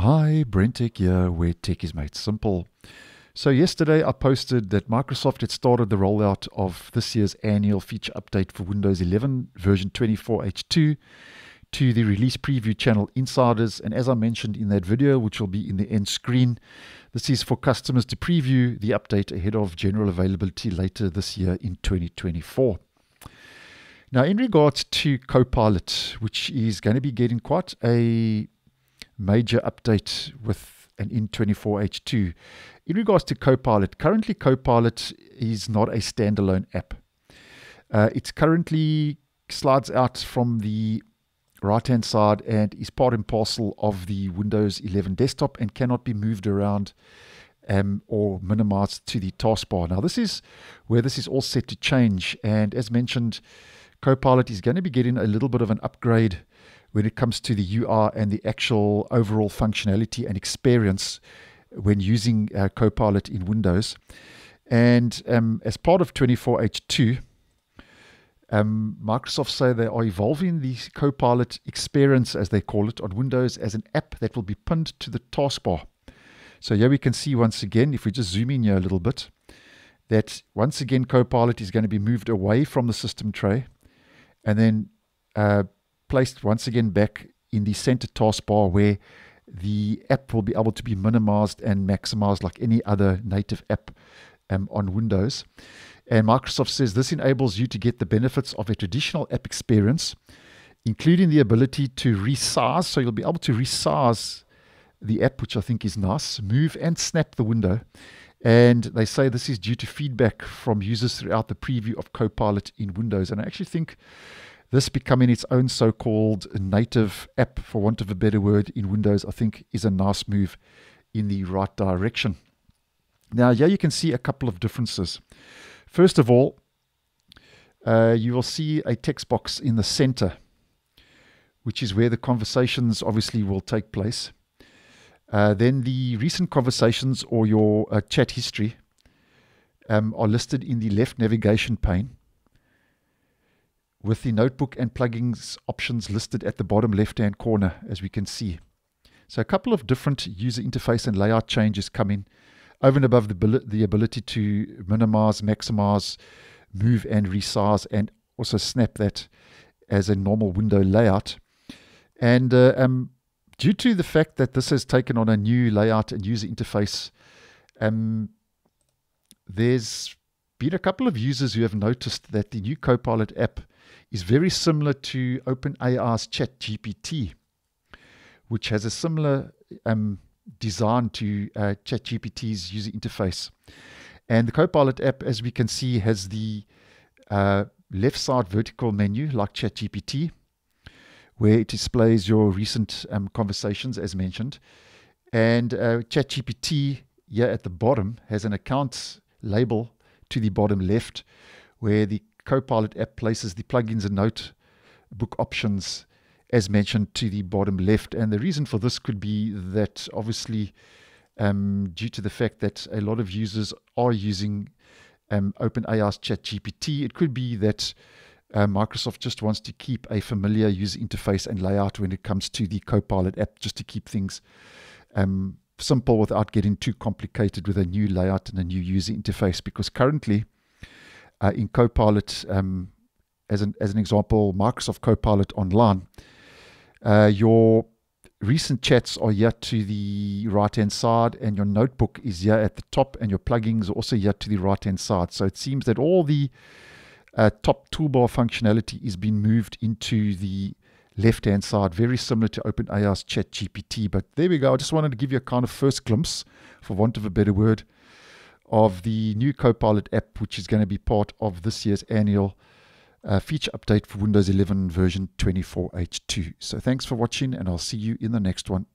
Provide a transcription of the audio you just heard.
Hi, BrenTech here, where tech is made simple. So, yesterday I posted that Microsoft had started the rollout of this year's annual feature update for Windows 11 version 24H2 to the release preview channel insiders. And as I mentioned in that video, which will be in the end screen, this is for customers to preview the update ahead of general availability later this year in 2024. Now, in regards to Copilot, which is going to be getting quite a major update with an In24H2. In regards to Copilot, currently Copilot is not a standalone app. Uh, it's currently slides out from the right hand side and is part and parcel of the Windows 11 desktop and cannot be moved around um, or minimized to the taskbar. Now, this is where this is all set to change. And as mentioned, Copilot is going to be getting a little bit of an upgrade when it comes to the UI and the actual overall functionality and experience when using uh, Copilot in Windows. And um, as part of 24H2, um, Microsoft say they are evolving the Copilot experience, as they call it, on Windows as an app that will be pinned to the taskbar. So here we can see once again, if we just zoom in here a little bit, that once again Copilot is going to be moved away from the system tray and then uh, placed once again back in the center taskbar where the app will be able to be minimized and maximized like any other native app um, on Windows. And Microsoft says this enables you to get the benefits of a traditional app experience, including the ability to resize. So you'll be able to resize the app, which I think is nice, move and snap the window. And they say this is due to feedback from users throughout the preview of Copilot in Windows. And I actually think this becoming its own so called native app, for want of a better word, in Windows, I think is a nice move in the right direction. Now, here you can see a couple of differences. First of all, uh, you will see a text box in the center, which is where the conversations obviously will take place. Uh, then the recent conversations or your uh, chat history um, are listed in the left navigation pane with the notebook and plugins options listed at the bottom left hand corner as we can see. So a couple of different user interface and layout changes come in over and above the, the ability to minimize, maximize, move and resize and also snap that as a normal window layout. And uh, um, due to the fact that this has taken on a new layout and user interface, um, there's been a couple of users who have noticed that the new Copilot app is very similar to OpenAI's ChatGPT, which has a similar um, design to uh, ChatGPT's user interface. And the Copilot app, as we can see, has the uh, left side vertical menu like ChatGPT, where it displays your recent um, conversations, as mentioned. And uh, ChatGPT here at the bottom has an account label to the bottom left, where the Copilot app places the plugins and notebook options as mentioned to the bottom left. And the reason for this could be that obviously, um, due to the fact that a lot of users are using um, OpenAI's ChatGPT, it could be that uh, Microsoft just wants to keep a familiar user interface and layout when it comes to the Copilot app, just to keep things um, simple without getting too complicated with a new layout and a new user interface. Because currently, uh, in Copilot, um, as an as an example, Microsoft Copilot Online, uh, your recent chats are here to the right hand side, and your notebook is here at the top, and your plugins are also here to the right hand side. So it seems that all the uh, top toolbar functionality is being moved into the left hand side, very similar to OpenAI's ChatGPT. But there we go. I just wanted to give you a kind of first glimpse, for want of a better word, of the new Copilot app, which is going to be part of this year's annual uh, feature update for Windows 11 version 24H2. So thanks for watching, and I'll see you in the next one.